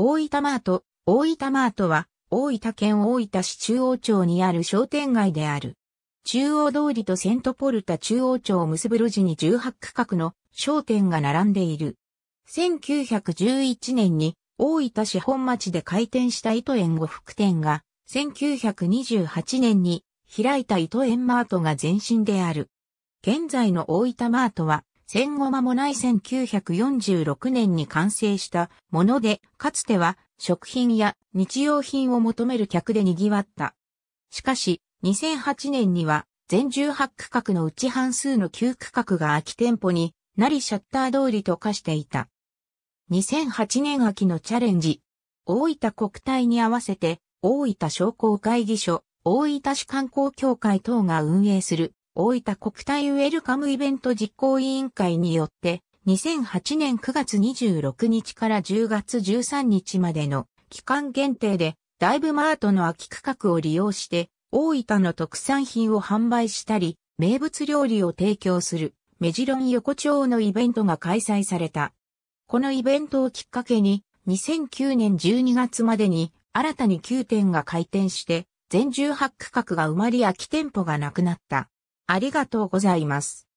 大分マート、大分マートは、大分県大分市中央町にある商店街である。中央通りとセントポルタ中央町を結ぶ路地に18区画の商店が並んでいる。1911年に大分市本町で開店した糸園呉服店が、1928年に開いた糸園マートが前身である。現在の大分マートは戦後間もない1946年に完成したもので、かつては食品や日用品を求める客で賑わった。しかし、2008年には全18区画のうち半数の9区画が空き店舗になりシャッター通りと化していた。2008年秋のチャレンジ。大分国体に合わせて、大分商工会議所、大分市観光協会等が運営する大分国体ウェルカムイベント実行委員会によって、2008年9月26日から10月13日までの期間限定で、ダイブマートの空き区画を利用して、大分の特産品を販売したり、名物料理を提供する、メジロン横丁のイベントが開催された。このイベントをきっかけに、2009年12月までに新たに9店が開店して、全18区画が埋まり空き店舗がなくなった。ありがとうございます。